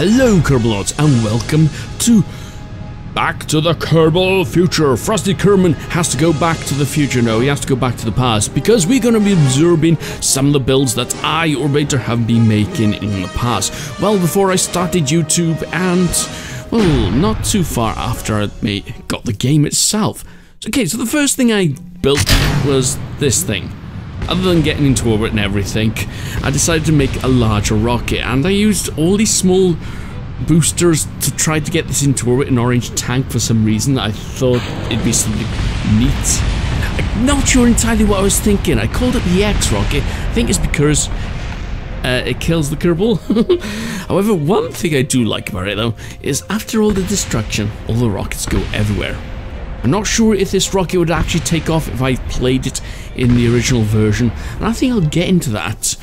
Hello, Kerbalnauts, and welcome to Back to the Kerbal Future. Frosty Kerman has to go back to the future. No, he has to go back to the past because we're going to be observing some of the builds that I, Orbiter, have been making in the past. Well, before I started YouTube and, well, not too far after I got the game itself. Okay, so the first thing I built was this thing. Other than getting into orbit and everything, I decided to make a larger rocket and I used all these small boosters to try to get this into orbit an orange tank for some reason. I thought it'd be something neat. I'm not sure entirely what I was thinking. I called it the X rocket. I think it's because uh, it kills the Kerbal. However, one thing I do like about it though is after all the destruction, all the rockets go everywhere. I'm not sure if this rocket would actually take off if I played it in the original version, and I think I'll get into that.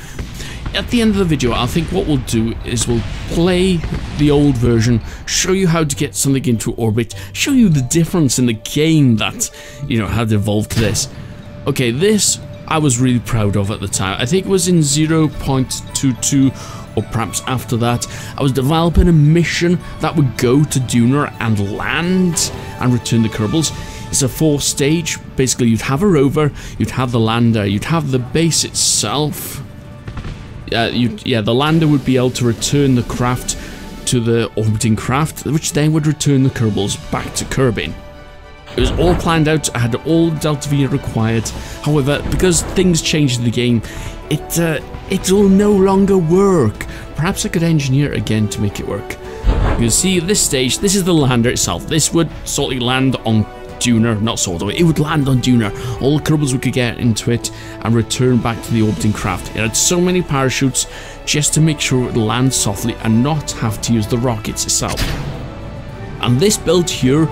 At the end of the video, I think what we'll do is we'll play the old version, show you how to get something into orbit, show you the difference in the game that, you know, had evolved to this. Okay, this I was really proud of at the time. I think it was in 0.22 or perhaps after that. I was developing a mission that would go to Duna and land and return the Kerbals. It's a four stage. Basically, you'd have a rover, you'd have the lander, you'd have the base itself. Uh, yeah, the lander would be able to return the craft to the orbiting craft, which then would return the Kerbals back to Kerbin. It was all planned out, I had all Delta V required. However, because things changed in the game, it uh, it will no longer work. Perhaps I could engineer it again to make it work. You can see this stage, this is the lander itself. This would sort land on Duna, not sort of, it would land on Duna. All the Kerbals we could get into it and return back to the orbiting craft. It had so many parachutes just to make sure it would land softly and not have to use the rockets itself. And this build here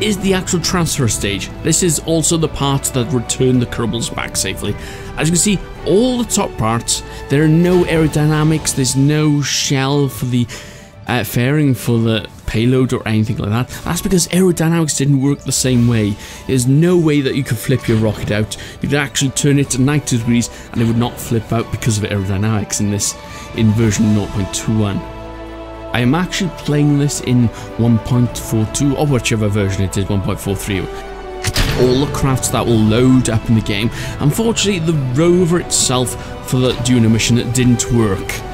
is the actual transfer stage. This is also the part that return the Kerbals back safely. As you can see, all the top parts, there are no aerodynamics, there's no shell for the uh, fairing for the payload or anything like that. That's because aerodynamics didn't work the same way. There's no way that you could flip your rocket out. You'd actually turn it to 90 degrees and it would not flip out because of aerodynamics in this in version 0.21. I am actually playing this in 1.42 or whichever version it is, 1.43. All the crafts that will load up in the game. Unfortunately, the rover itself for the Duna mission didn't work.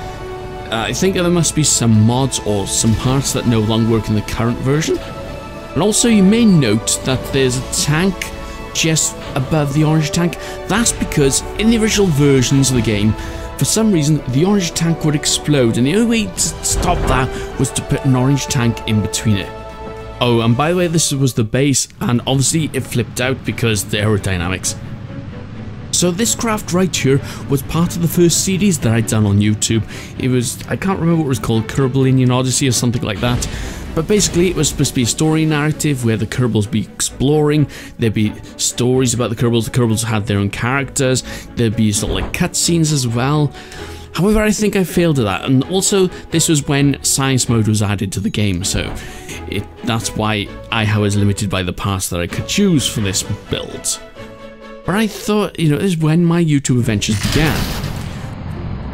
Uh, I think there must be some mods or some parts that no longer work in the current version. And also you may note that there's a tank just above the orange tank. That's because in the original versions of the game, for some reason, the orange tank would explode, and the only way to stop that was to put an orange tank in between it. Oh, and by the way, this was the base, and obviously it flipped out because the aerodynamics. So this craft right here was part of the first series that I'd done on YouTube. It was, I can't remember what it was called, Kerbalian Odyssey or something like that. But basically, it was supposed to be a story narrative where the Kerbals be exploring. There'd be stories about the Kerbals. The Kerbals had their own characters. There'd be sort of like cutscenes as well. However, I think I failed at that, and also this was when science mode was added to the game, so it, that's why I was limited by the paths that I could choose for this build. But I thought, you know, this is when my YouTube adventures began.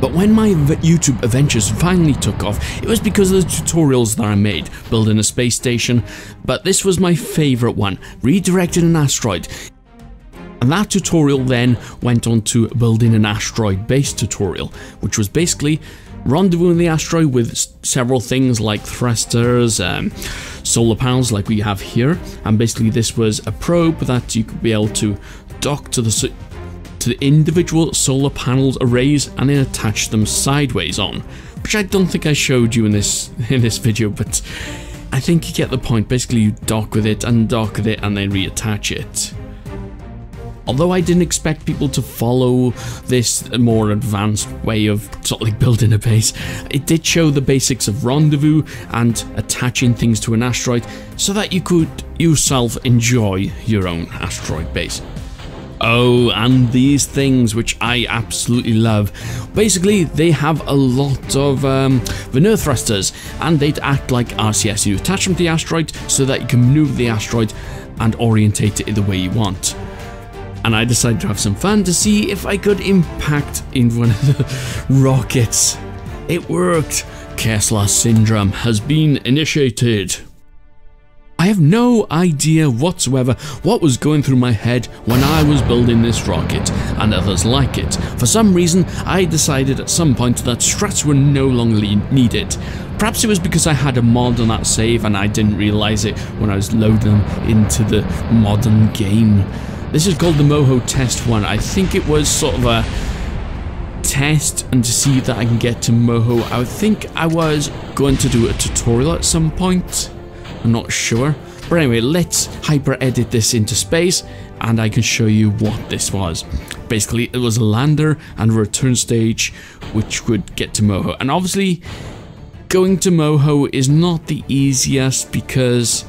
But when my YouTube adventures finally took off, it was because of the tutorials that I made, building a space station, but this was my favourite one, redirecting an asteroid. And that tutorial then went on to building an asteroid base tutorial, which was basically rendezvousing the asteroid with several things like thrusters, um, solar panels like we have here, and basically this was a probe that you could be able to dock to the to the individual solar panels arrays and then attach them sideways on, which I don't think I showed you in this in this video, but I think you get the point. Basically, you dock with it, and dock with it, and then reattach it. Although I didn't expect people to follow this more advanced way of sort of like building a base, it did show the basics of rendezvous and attaching things to an asteroid so that you could yourself enjoy your own asteroid base. Oh, and these things, which I absolutely love. Basically, they have a lot of um, thrusters, and they act like RCS. You attach them to the asteroid so that you can maneuver the asteroid and orientate it the way you want. And I decided to have some fun to see if I could impact in one of the rockets. It worked. Kessler syndrome has been initiated. I have no idea whatsoever what was going through my head when I was building this rocket and others like it. For some reason, I decided at some point that struts were no longer needed. Perhaps it was because I had a mod on that save and I didn't realise it when I was loading them into the modern game. This is called the Moho Test 1. I think it was sort of a test and to see that I can get to Moho. I think I was going to do a tutorial at some point. I'm not sure. But anyway, let's hyper edit this into space and I can show you what this was. Basically, it was a lander and a return stage which would get to Moho. And obviously, going to Moho is not the easiest because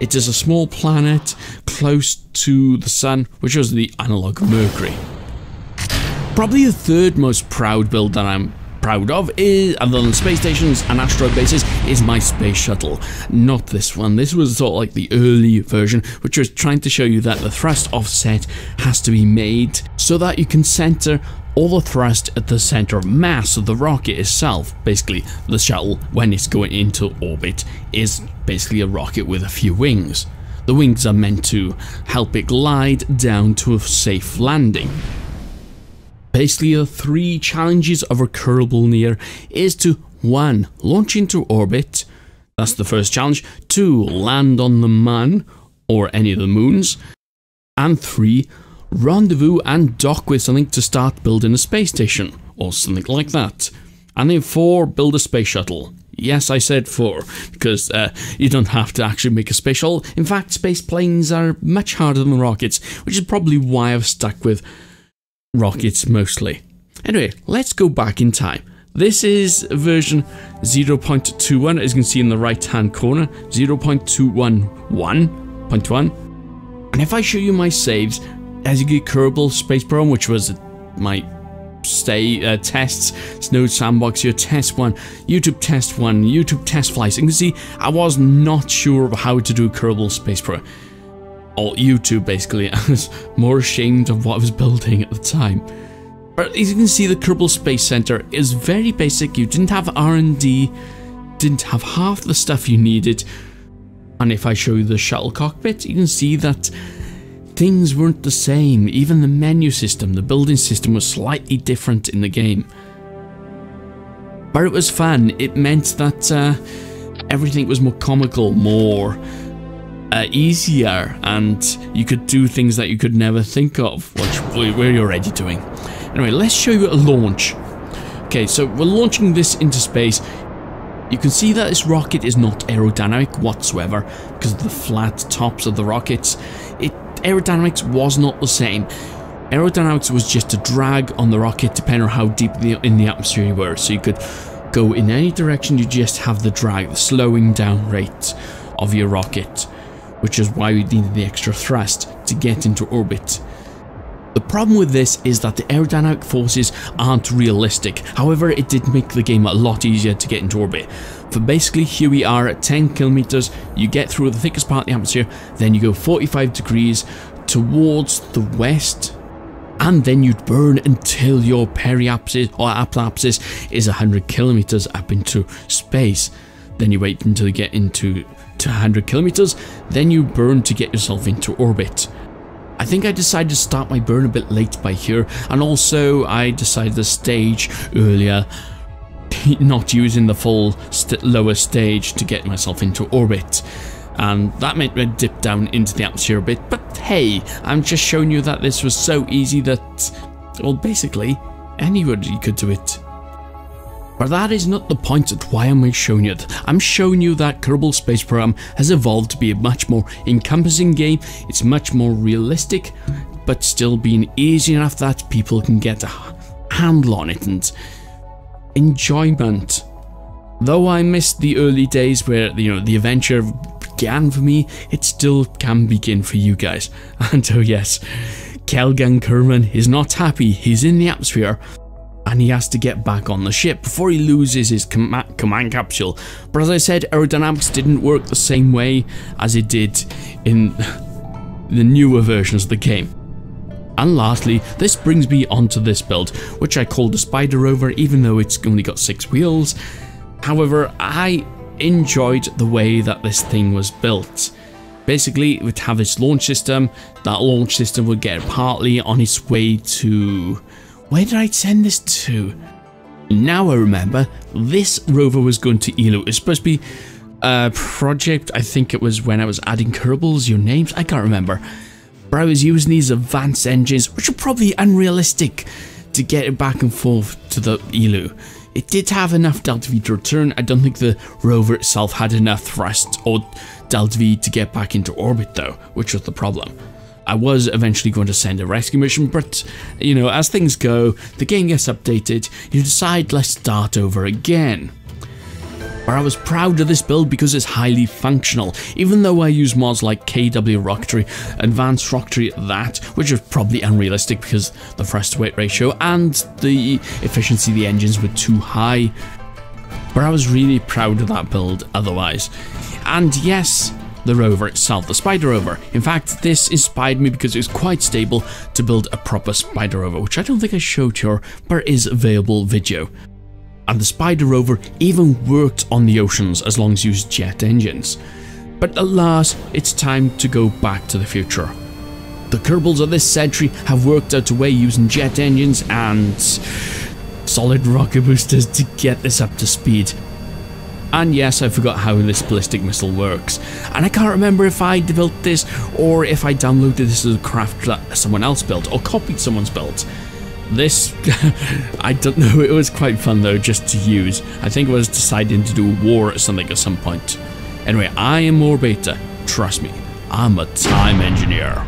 it is a small planet close to the sun, which was the analog Mercury. Probably the third most proud build that I'm proud of is, other than space stations and asteroid bases, is my space shuttle. Not this one. This was sort of like the early version, which was trying to show you that the thrust offset has to be made so that you can center all the thrust at the center of mass of the rocket itself. Basically, the shuttle, when it's going into orbit, is basically a rocket with a few wings. The wings are meant to help it glide down to a safe landing. Basically, the three challenges of a Kerbal near is to 1. Launch into orbit, that's the first challenge, 2. Land on the Mun, or any of the moons, and 3. Rendezvous and dock with something to start building a space station, or something like that. And then 4. Build a space shuttle. Yes, I said 4, because uh, you don't have to actually make a space shuttle. In fact, space planes are much harder than rockets, which is probably why I've stuck with rockets mostly. Anyway, let's go back in time. This is version 0.21 as you can see in the right hand corner, 0.211.1. And if I show you my saves, as you get Kerbal Space Program, which was my stay uh, tests, Snow Sandbox, your test one, YouTube test one, YouTube test flights. You can see I was not sure how to do Kerbal Space Program or YouTube basically. I was more ashamed of what I was building at the time. But as you can see, the Kerbal Space Center is very basic. You didn't have R&D, didn't have half the stuff you needed. And if I show you the shuttle cockpit, you can see that things weren't the same. Even the menu system, the building system was slightly different in the game. But it was fun. It meant that uh, everything was more comical, more uh, easier and you could do things that you could never think of, which we're already doing. Anyway, let's show you a launch. Okay, so we're launching this into space. You can see that this rocket is not aerodynamic whatsoever because of the flat tops of the rockets. It Aerodynamics was not the same. Aerodynamics was just a drag on the rocket depending on how deep in the atmosphere you were. So you could go in any direction, you just have the drag, the slowing down rate of your rocket which is why we needed the extra thrust to get into orbit. The problem with this is that the aerodynamic forces aren't realistic, however it did make the game a lot easier to get into orbit. For basically here we are at 10 kilometers, you get through the thickest part of the atmosphere, then you go 45 degrees towards the west, and then you'd burn until your periapsis or apoapsis is 100 kilometers up into space. Then you wait until you get into to 100 kilometers, then you burn to get yourself into orbit. I think I decided to start my burn a bit late by here, and also I decided to stage earlier, not using the full st lower stage to get myself into orbit. And that made me dip down into the atmosphere a bit, but hey, I'm just showing you that this was so easy that, well basically, anybody could do it. But that is not the point at why am I showing it. I'm showing you that Kerbal Space Program has evolved to be a much more encompassing game, it's much more realistic, but still being easy enough that people can get a handle on it and enjoyment. Though I missed the early days where you know the adventure began for me, it still can begin for you guys. And oh yes, Kelgan Kerman is not happy, he's in the atmosphere, and he has to get back on the ship before he loses his com command capsule. But as I said, aerodynamics didn't work the same way as it did in the newer versions of the game. And lastly, this brings me onto this build, which I call the Spider Rover even though it's only got 6 wheels. However, I enjoyed the way that this thing was built. Basically, it would have its launch system. That launch system would get partly on its way to... Where did I send this to? Now I remember, this rover was going to Eeloo. It's supposed to be a project, I think it was when I was adding Kerbals, your names, I can't remember. But I was using these advanced engines, which are probably unrealistic to get it back and forth to the Eeloo. It did have enough delta V to return, I don't think the rover itself had enough thrust or delta V to get back into orbit though, which was the problem. I was eventually going to send a rescue mission, but, you know, as things go, the game gets updated, you decide let's start over again. But I was proud of this build because it's highly functional, even though I use mods like KW Rocketry, Advanced Rocketry that, which is probably unrealistic because the thrust to weight ratio and the efficiency of the engines were too high. But I was really proud of that build otherwise. And yes, the rover itself, the Spider Rover. In fact, this inspired me because it was quite stable to build a proper Spider Rover, which I don't think I showed here, but is available video and the Spider rover even worked on the oceans as long as you used jet engines. But alas, it's time to go back to the future. The Kerbals of this century have worked out a way using jet engines and solid rocket boosters to get this up to speed. And yes, I forgot how this ballistic missile works. And I can't remember if I built this or if I downloaded this as a craft that someone else built or copied someone's built. This, I don't know, it was quite fun though just to use. I think it was deciding to do a war or something at some point. Anyway, I am more beta. Trust me, I'm a time engineer.